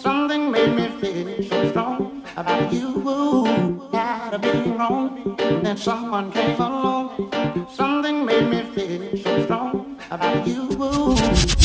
Something made me feel so strong about you. Had to be wrong. Then someone came along. Something made me feel so strong about you.